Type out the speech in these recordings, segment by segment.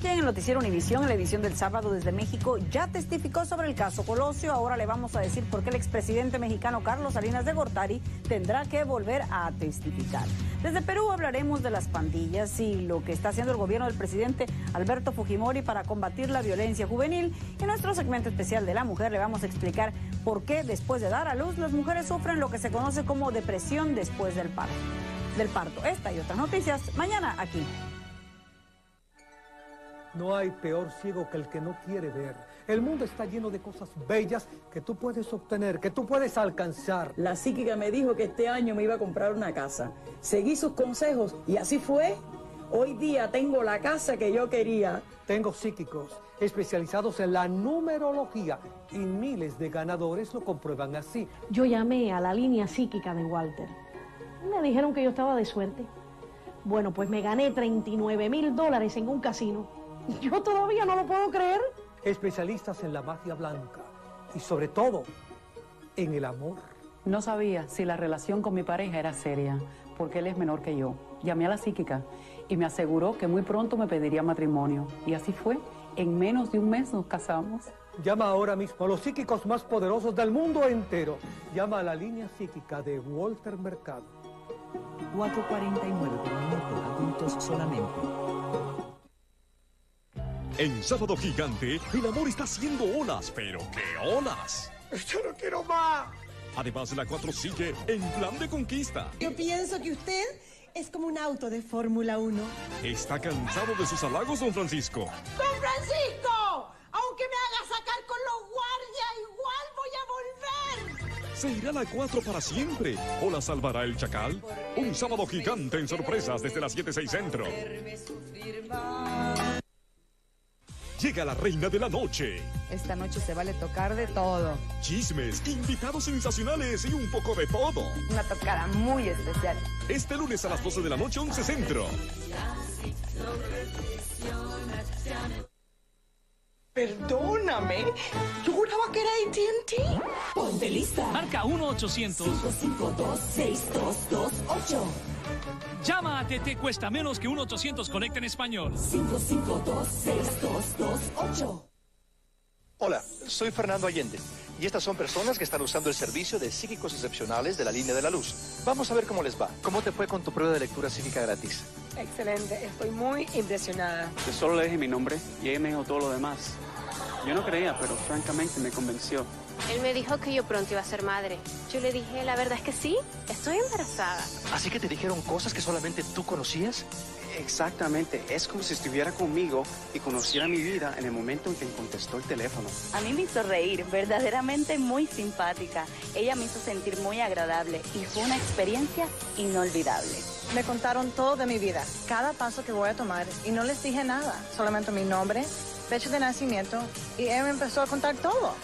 quien en el noticiero Univisión, en la edición del sábado desde México, ya testificó sobre el caso Colosio. Ahora le vamos a decir por qué el expresidente mexicano Carlos Salinas de Gortari tendrá que volver a testificar. Desde Perú hablaremos de las pandillas y lo que está haciendo el gobierno del presidente Alberto Fujimori para combatir la violencia juvenil. En nuestro segmento especial de la mujer le vamos a explicar por qué después de dar a luz las mujeres sufren lo que se conoce como depresión después del parto. Del parto. Esta y otras noticias mañana aquí. No hay peor ciego que el que no quiere ver. El mundo está lleno de cosas bellas que tú puedes obtener, que tú puedes alcanzar. La psíquica me dijo que este año me iba a comprar una casa. Seguí sus consejos y así fue. Hoy día tengo la casa que yo quería. Tengo psíquicos especializados en la numerología y miles de ganadores lo comprueban así. Yo llamé a la línea psíquica de Walter. Me dijeron que yo estaba de suerte. Bueno, pues me gané 39 mil dólares en un casino. Yo todavía no lo puedo creer. Especialistas en la magia blanca y sobre todo en el amor. No sabía si la relación con mi pareja era seria, porque él es menor que yo. Llamé a la psíquica y me aseguró que muy pronto me pediría matrimonio. Y así fue. En menos de un mes nos casamos. Llama ahora mismo a los psíquicos más poderosos del mundo entero. Llama a la línea psíquica de Walter Mercado. 449 por minuto, adultos solamente. En Sábado Gigante, el amor está haciendo olas, pero ¿qué olas? ¡Yo no quiero más! Además, la 4 sigue en plan de conquista. Yo pienso que usted es como un auto de Fórmula 1. ¿Está cansado de sus halagos, don Francisco? ¡Don Francisco! Aunque me haga sacar con los guardias, igual voy a volver. ¿Se irá la 4 para siempre? ¿O la salvará el chacal? Un sábado gigante en sorpresas desde las 7.6 centro. Llega la reina de la noche. Esta noche se vale tocar de todo. Chismes, invitados sensacionales y un poco de todo. Una tocada muy especial. Este lunes a las 12 de la noche, 11 Centro. Perdóname. Yo juraba que era AT&T. Ponte lista. Marca 1-800. 552-6228. Llama a TT cuesta menos que 1-800 Conecta en español. 552-6228. Hola, soy Fernando Allende y estas son personas que están usando el servicio de psíquicos excepcionales de la línea de la luz. Vamos a ver cómo les va. ¿Cómo te fue con tu prueba de lectura psíquica gratis? Excelente, estoy muy impresionada. Yo solo le dije mi nombre y ella me dijo todo lo demás. Yo no creía, pero francamente me convenció. Él me dijo que yo pronto iba a ser madre. Yo le dije, la verdad es que sí, estoy embarazada. ¿Así que te dijeron cosas que solamente tú conocías? Exactamente, es como si estuviera conmigo y conociera mi vida en el momento en que contestó el teléfono. A mí me hizo reír, verdaderamente muy simpática. Ella me hizo sentir muy agradable y fue una experiencia inolvidable. Me contaron todo de mi vida, cada paso que voy a tomar y no les dije nada, solamente mi nombre, fecha de nacimiento y él me empezó a contar todo.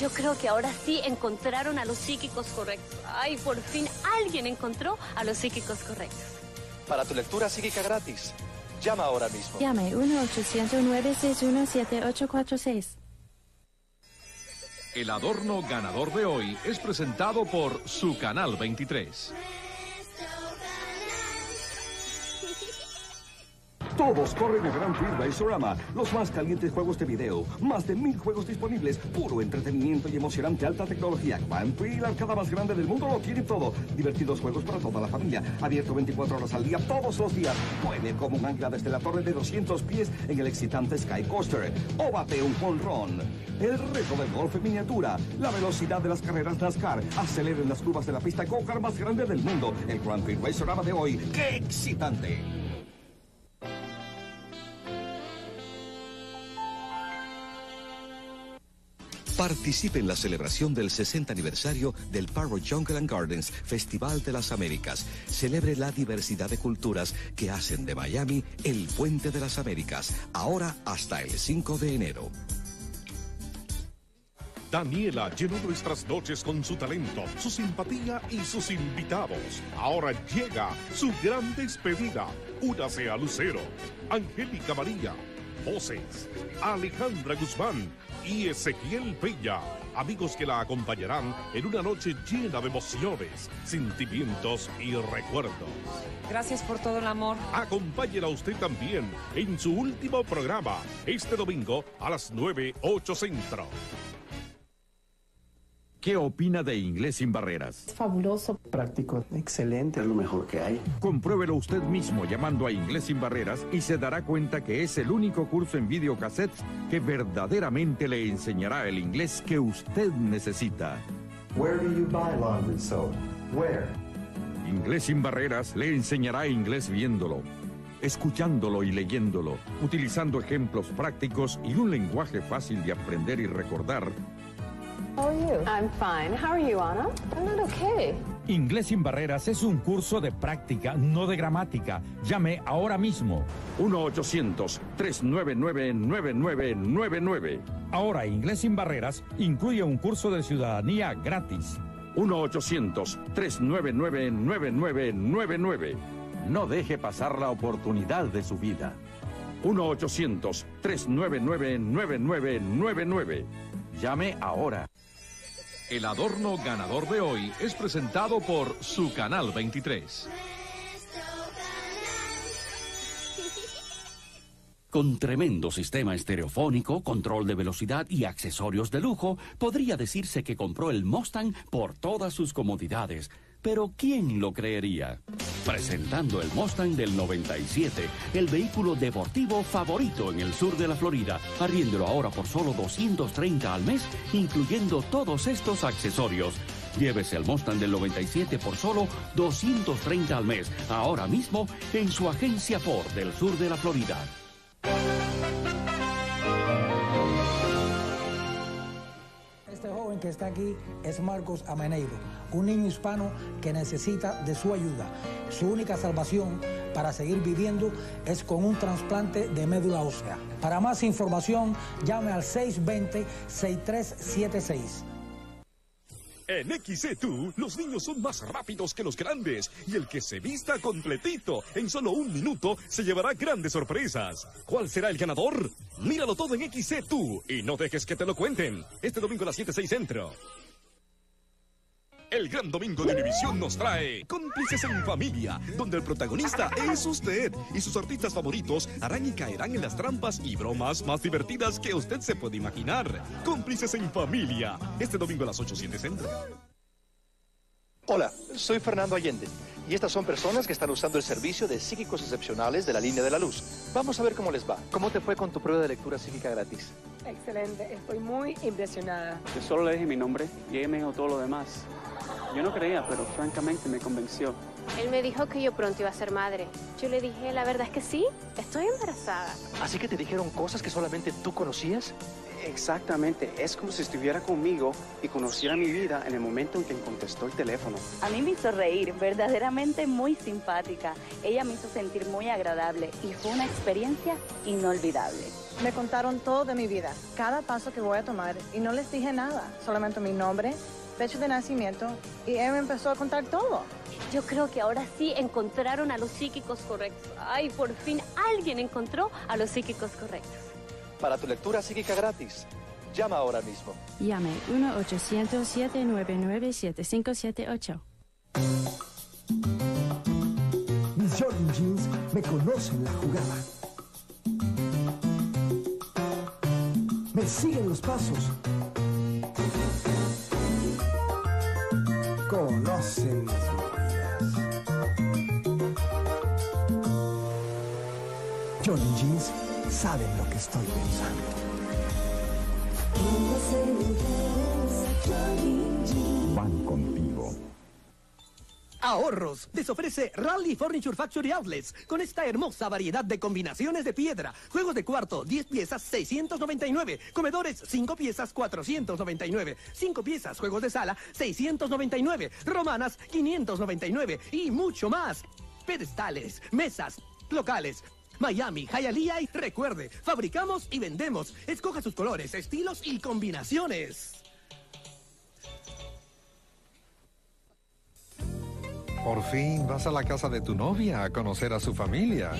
Yo creo que ahora sí encontraron a los psíquicos correctos. Ay, por fin alguien encontró a los psíquicos correctos. Para tu lectura psíquica gratis, llama ahora mismo. Llame 1-800-961-7846. El adorno ganador de hoy es presentado por su canal 23. Todos corren a Grand Prix Racerama, los más calientes juegos de video, más de mil juegos disponibles, puro entretenimiento y emocionante alta tecnología. Grand Prix, la arcada más grande del mundo, lo tiene todo. Divertidos juegos para toda la familia, abierto 24 horas al día, todos los días. Vuele como un desde la torre de 200 pies en el excitante Sky Coaster. O bate un jonrón. El reto del golf en miniatura, la velocidad de las carreras NASCAR, aceleren las curvas de la pista go-kart más grande del mundo. El Grand Prix Racerama de hoy, ¡qué excitante! Participe en la celebración del 60 aniversario del Parrot Jungle Gardens Festival de las Américas. Celebre la diversidad de culturas que hacen de Miami el puente de las Américas, ahora hasta el 5 de enero. Daniela llenó nuestras noches con su talento, su simpatía y sus invitados. Ahora llega su gran despedida. Únase a Lucero, Angélica María, Voces, Alejandra Guzmán y Ezequiel Peña. Amigos que la acompañarán en una noche llena de emociones, sentimientos y recuerdos. Gracias por todo el amor. Acompáñela usted también en su último programa, este domingo a las 9, 8 centro. ¿Qué opina de Inglés sin Barreras? Fabuloso. Práctico, excelente, es lo mejor que hay. Compruébelo usted mismo llamando a Inglés sin Barreras y se dará cuenta que es el único curso en videocassettes que verdaderamente le enseñará el inglés que usted necesita. Where do you buy laundry soap? Where? Inglés sin Barreras le enseñará inglés viéndolo, escuchándolo y leyéndolo, utilizando ejemplos prácticos y un lenguaje fácil de aprender y recordar How are you? I'm fine. How are you, Anna? I'm not okay. Inglés sin barreras es un curso de práctica, no de gramática. Llame ahora mismo. 1-800-399-9999. Ahora Inglés sin barreras incluye un curso de ciudadanía gratis. 1-800-399-9999. No deje pasar la oportunidad de su vida. 1-800-399-9999. Llame ahora. El adorno ganador de hoy es presentado por su canal 23. Con tremendo sistema estereofónico, control de velocidad y accesorios de lujo, podría decirse que compró el Mustang por todas sus comodidades. Pero ¿quién lo creería? Presentando el Mustang del 97, el vehículo deportivo favorito en el sur de la Florida. Arriéndelo ahora por solo 230 al mes, incluyendo todos estos accesorios. Llévese el Mustang del 97 por solo 230 al mes, ahora mismo en su agencia Ford del sur de la Florida. Que está aquí es Marcos Ameneiro, un niño hispano que necesita de su ayuda. Su única salvación para seguir viviendo es con un trasplante de médula ósea. Para más información, llame al 620-6376. En XC2, los niños son más rápidos que los grandes y el que se vista completito en solo un minuto se llevará grandes sorpresas. ¿Cuál será el ganador? Míralo todo en XC2 y no dejes que te lo cuenten. Este domingo a las 7, 6 centro. El gran domingo de Univisión nos trae Cómplices en Familia, donde el protagonista es usted y sus artistas favoritos harán y caerán en las trampas y bromas más divertidas que usted se puede imaginar. Cómplices en Familia, este domingo a las 8, 7 centro. Hola, soy Fernando Allende y estas son personas que están usando el servicio de psíquicos excepcionales de la línea de la luz. Vamos a ver cómo les va. ¿Cómo te fue con tu prueba de lectura psíquica gratis? Excelente, estoy muy impresionada. Yo solo le dije mi nombre y ella me dijo todo lo demás. Yo no creía, pero francamente me convenció. Él me dijo que yo pronto iba a ser madre. Yo le dije, la verdad es que sí, estoy embarazada. ¿Así que te dijeron cosas que solamente tú conocías? Exactamente, es como si estuviera conmigo y conociera mi vida en el momento en que contestó el teléfono. A mí me hizo reír, verdaderamente muy simpática. Ella me hizo sentir muy agradable y fue una experiencia inolvidable. Me contaron todo de mi vida, cada paso que voy a tomar y no les dije nada, solamente mi nombre, fecha de nacimiento y él me empezó a contar todo. Yo creo que ahora sí encontraron a los psíquicos correctos. Ay, por fin alguien encontró a los psíquicos correctos. Para tu lectura psíquica gratis, llama ahora mismo. Llame 1-800-799-7578. Mis Jordan Jeans me conocen la jugada. Me siguen los pasos. Conocen mis movidas. Jordan Jeans saben lo que estoy pensando. Van contigo. Ahorros. Les ofrece Rally Furniture Factory Outlets con esta hermosa variedad de combinaciones de piedra. Juegos de cuarto, 10 piezas, 699. Comedores, 5 piezas, 499. 5 piezas, juegos de sala, 699. Romanas, 599. Y mucho más. Pedestales, mesas, locales. Miami, Hialeah y recuerde, fabricamos y vendemos. Escoja sus colores, estilos y combinaciones. Por fin vas a la casa de tu novia a conocer a su familia.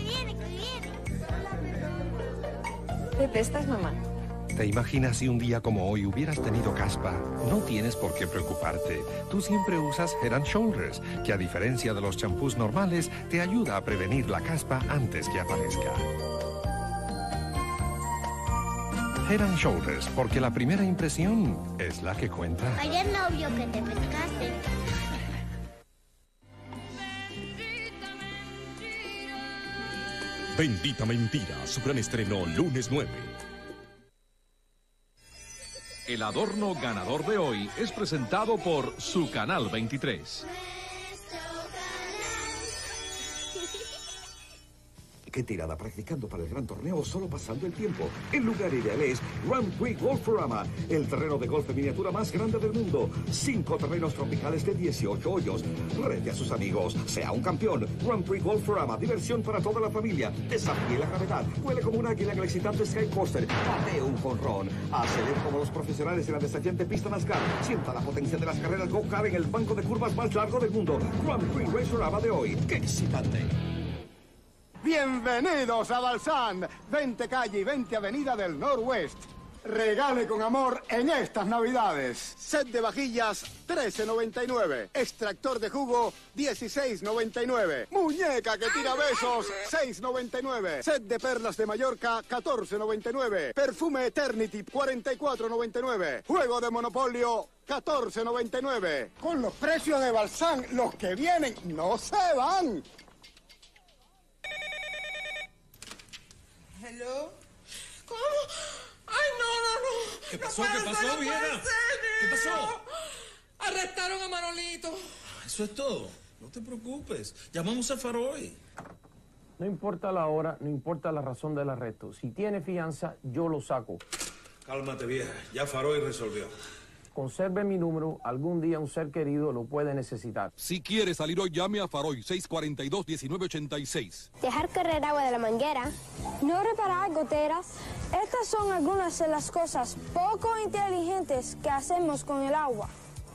¿Detestas mamá? ¿Te imaginas si un día como hoy hubieras tenido caspa? No tienes por qué preocuparte. Tú siempre usas Head and Shoulders, que a diferencia de los champús normales, te ayuda a prevenir la caspa antes que aparezca. Head and Shoulders, porque la primera impresión es la que cuenta. Ayer no vio que te pescaste. Bendita Mentira, su gran estreno lunes 9. El adorno ganador de hoy es presentado por su canal 23. ¿Qué tirada practicando para el gran torneo o solo pasando el tiempo? El lugar ideal es Grand Prix Golforama, el terreno de golf de miniatura más grande del mundo. Cinco terrenos tropicales de 18 hoyos. Rete a sus amigos, sea un campeón. Grand Prix Golforama, diversión para toda la familia. Desafíe la gravedad, vuele como un águila en el excitante Sky Coaster. Patee un jonrón. Acelere como los profesionales en la desafiante pista NASCAR. Sienta la potencia de las carreras Go-Kart en el banco de curvas más largo del mundo. Grand Prix Golforama de hoy. ¡Qué excitante! Bienvenidos a Balsán, 20 calle y 20 avenida del Norwest. Regale con amor en estas navidades. Set de vajillas, 13.99. Extractor de jugo, 16.99. Muñeca que tira besos, 6.99. Set de perlas de Mallorca, 14.99. Perfume Eternity, 44.99. Juego de Monopolio, 14.99. Con los precios de Balsán, los que vienen no se van. Hello. ¿Cómo? Ay, no, no, no. ¿Qué pasó? No ¿Qué pasó, ser, no ¿Qué pasó? Arrestaron a Manolito. Eso es todo. No te preocupes. Llamamos a Faroy. No importa la hora, no importa la razón del arresto. Si tiene fianza, yo lo saco. Cálmate, vieja. Ya Faroy resolvió. Conserve mi número, algún día un ser querido lo puede necesitar. Si quiere salir hoy, llame a Faroy 642-1986. Dejar correr agua de la manguera. No reparar goteras. Estas son algunas de las cosas poco inteligentes que hacemos con el agua.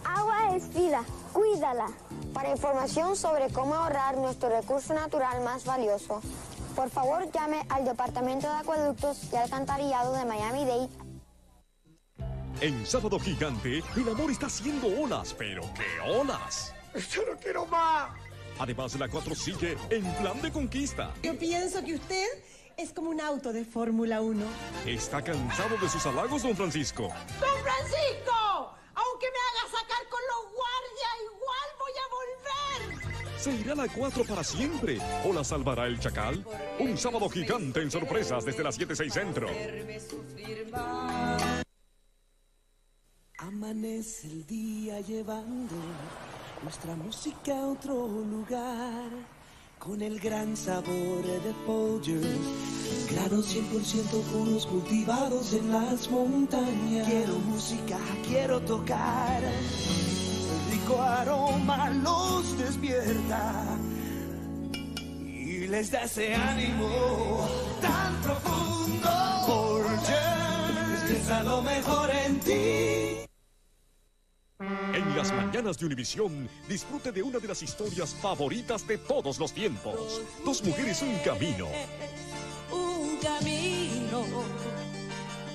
Agua es vida. Cuídala. Para información sobre cómo ahorrar nuestro recurso natural más valioso, por favor llame al Departamento de Acueductos y Alcantarillado de Miami-Dade En Sábado Gigante, el amor está haciendo olas, pero ¿qué olas? ¡Yo no quiero más! Además, la 4 sigue en plan de conquista. Yo pienso que usted es como un auto de Fórmula 1. ¿Está cansado de sus halagos, don Francisco? ¡Don Francisco! Aunque me haga sacar con los guardias, igual voy a volver. ¿Se irá la 4 para siempre o la salvará el chacal? Un sábado gigante en sorpresas desde las 7.6 centro. Amanece el día llevando nuestra música a otro lugar con el gran sabor de Folgers, granos 100% puros cultivados en las montañas. Quiero música, quiero tocar, el rico aroma los despierta y les da ese ánimo tan profundo. Folgers, piensa lo mejor en ti. En las mañanas de Univisión, disfrute de una de las historias favoritas de todos los tiempos. Dos mujeres, un camino. un camino,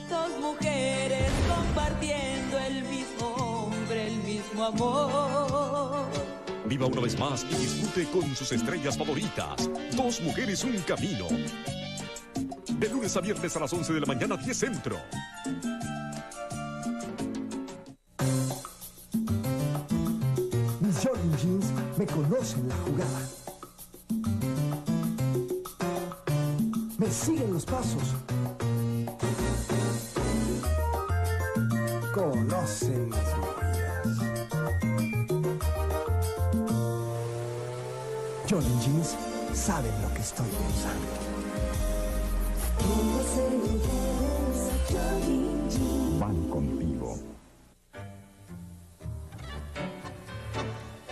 dos mujeres compartiendo el mismo hombre, el mismo amor. Viva una vez más y disfrute con sus estrellas favoritas. Dos mujeres, un camino. De lunes a viernes a las 11 de la mañana, 10 centro. Conocen la jugada. Me siguen los pasos. Conocen mis movidas. Jordan Jeans saben lo que estoy pensando. Van contigo.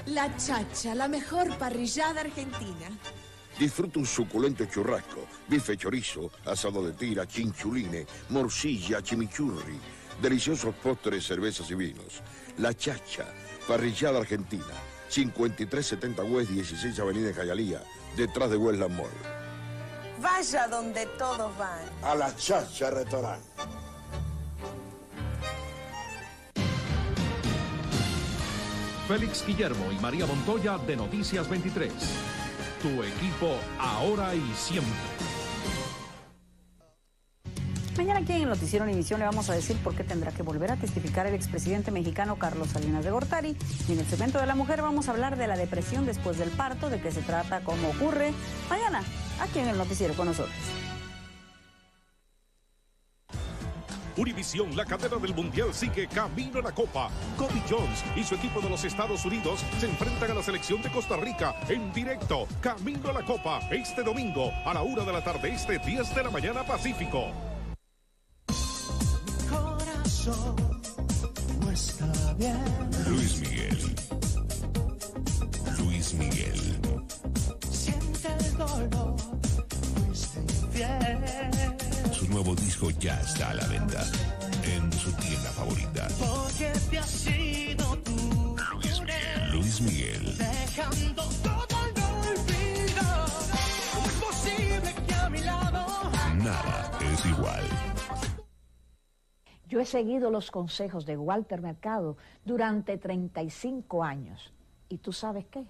La Chacha, la mejor parrillada argentina. Disfruta un suculento churrasco, bife chorizo, asado de tira, chinchuline, morcilla, chimichurri, deliciosos postres, cervezas y vinos. La Chacha, parrillada argentina, 5370 West 16 Avenida en Jayalía, detrás de Westland Mall. Vaya donde todos van. A la Chacha Restaurant. Félix Guillermo y María Montoya de Noticias 23. Tu equipo ahora y siempre. Mañana aquí en el Noticiero Univisión le vamos a decir por qué tendrá que volver a testificar el expresidente mexicano Carlos Salinas de Gortari. Y en el segmento de la mujer vamos a hablar de la depresión después del parto, de qué se trata, cómo ocurre. Mañana, aquí en el Noticiero con nosotros. Univisión, la cadena del Mundial, sigue camino a la Copa. Kobe Jones y su equipo de los Estados Unidos se enfrentan a la selección de Costa Rica en directo. Camino a la Copa, este domingo a la una de la tarde, este 10 de la mañana Pacífico. corazón no está bien. Luis Miguel. Disco ya está a la venta en su tienda favorita. Porque te has ido tú. Luis Miguel. Luis Miguel. Dejando todo al olvido. Imposible que a mi lado. Nada es igual. Yo he seguido los consejos de Walter Mercado durante 35 años. ¿Y tú sabes qué?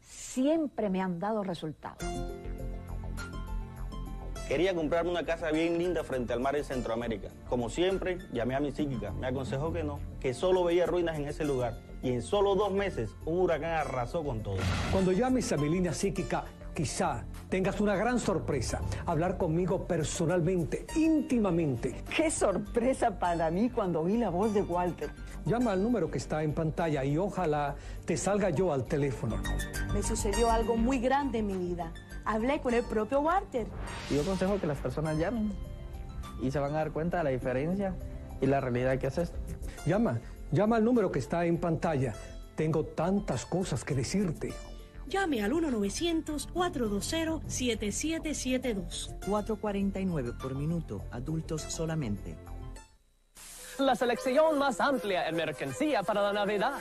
Siempre me han dado resultados. Quería comprarme una casa bien linda frente al mar en Centroamérica. Como siempre, llamé a mi psíquica. Me aconsejó que no, que solo veía ruinas en ese lugar. Y en solo dos meses, un huracán arrasó con todo. Cuando llames a mi línea psíquica, quizá tengas una gran sorpresa. Hablar conmigo personalmente, íntimamente. Qué sorpresa para mí cuando oí la voz de Walter. Llama al número que está en pantalla y ojalá te salga yo al teléfono. Me sucedió algo muy grande en mi vida. Hablé con el propio Walter. Yo aconsejo que las personas llamen y se van a dar cuenta de la diferencia y la realidad que es esto. Llama, llama al número que está en pantalla. Tengo tantas cosas que decirte. Llame al 1-900-420-7772. 4.49 por minuto, adultos solamente. La selección más amplia en mercancía para la Navidad.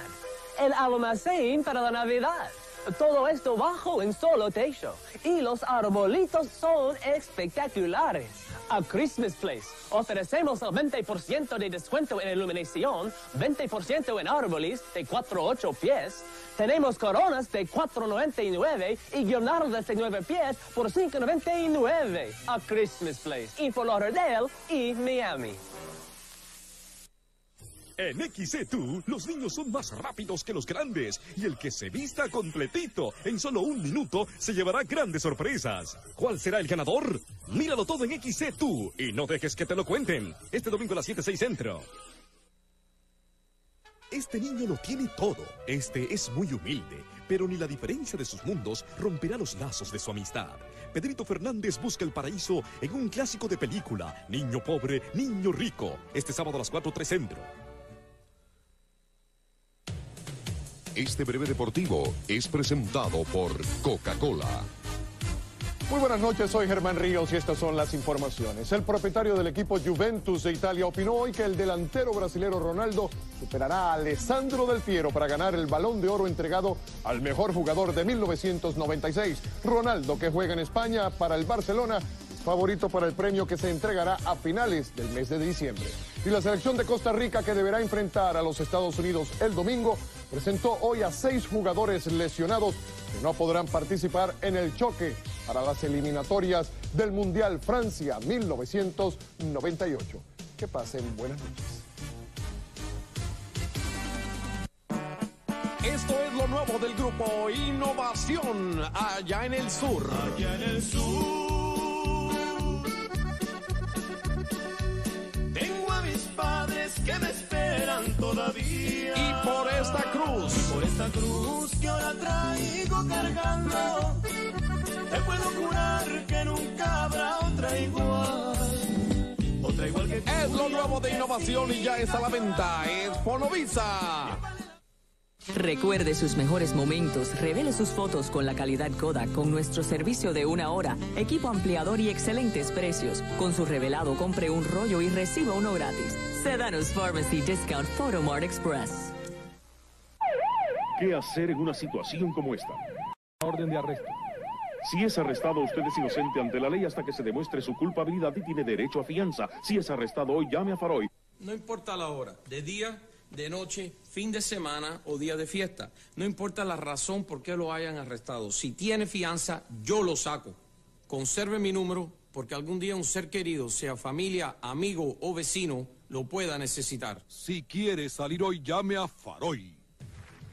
El almacén para la Navidad. Todo esto bajo un solo techo. Y los arbolitos son espectaculares. A Christmas Place ofrecemos el 20% de descuento en iluminación, 20% en árboles de 4 8 pies. Tenemos coronas de 4.99 y guirnaldas de 9 pies por 5.99. A Christmas Place. Y Fort Lauderdale y Miami. En XC2, los niños son más rápidos que los grandes y el que se vista completito en solo un minuto se llevará grandes sorpresas. ¿Cuál será el ganador? Míralo todo en XC2 y no dejes que te lo cuenten. Este domingo a las 7, 6 centro. Este niño lo tiene todo. Este es muy humilde, pero ni la diferencia de sus mundos romperá los lazos de su amistad. Pedrito Fernández busca el paraíso en un clásico de película, Niño Pobre, Niño Rico, este sábado a las 4, 3 centro. Este breve deportivo es presentado por Coca-Cola. Muy buenas noches, soy Germán Ríos y estas son las informaciones. El propietario del equipo Juventus de Italia opinó hoy que el delantero brasilero Ronaldo superará a Alessandro Del Piero para ganar el balón de oro entregado al mejor jugador de 1996. Ronaldo, que juega en España para el Barcelona, favorito para el premio que se entregará a finales del mes de diciembre. Y la selección de Costa Rica, que deberá enfrentar a los Estados Unidos el domingo, presentó hoy a seis jugadores lesionados que no podrán participar en el choque para las eliminatorias del Mundial Francia 1998. Que pasen buenas noches. Esto es lo nuevo del grupo Innovación allá en el sur. Allá en el sur. Todavía. Y por esta cruz. Por esta cruz que ahora traigo cargando. Te puedo jurar que nunca habrá otra igual. Otra igual que. Es lo nuevo de innovación y ya está a la venta. Es Fonovisa. Recuerde sus mejores momentos, revele sus fotos con la calidad Kodak con nuestro servicio de una hora, equipo ampliador y excelentes precios. Con su revelado compre un rollo y reciba uno gratis. Sedanos Pharmacy Discount Photomart Express. ¿Qué hacer en una situación como esta? Orden de arresto. Si es arrestado, usted es inocente ante la ley hasta que se demuestre su culpabilidad y tiene derecho a fianza. Si es arrestado hoy, llame a Faroy. No importa la hora, de día, de noche, fin de semana o día de fiesta. No importa la razón por qué lo hayan arrestado. Si tiene fianza, yo lo saco. Conserve mi número porque algún día un ser querido, sea familia, amigo o vecino, lo pueda necesitar. Si quiere salir hoy, llame a Faroy.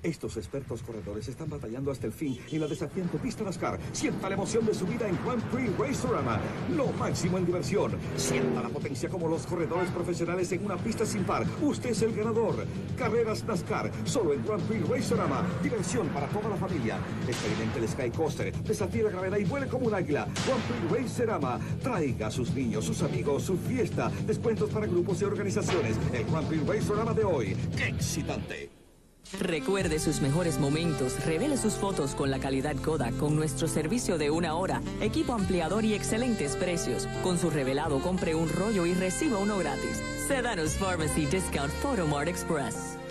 Estos expertos corredores están batallando hasta el fin en la desafiante pista NASCAR. Sienta la emoción de su vida en Grand Prix Racerama. Lo máximo en diversión. Sienta la potencia como los corredores profesionales en una pista sin par. Usted es el ganador. Carreras NASCAR, solo en Grand Prix Racerama. Diversión para toda la familia. Experimente el Sky Coaster, desafíe la gravedad y vuele como un águila. Grand Prix Racerama. Traiga a sus niños, sus amigos, su fiesta. Descuentos para grupos y organizaciones. El Grand Prix Racerama de hoy. ¡Qué excitante! Recuerde sus mejores momentos, revele sus fotos con la calidad Kodak con nuestro servicio de una hora, equipo ampliador y excelentes precios. Con su revelado compre un rollo y reciba uno gratis. Sedanos Pharmacy Discount Photomart Express.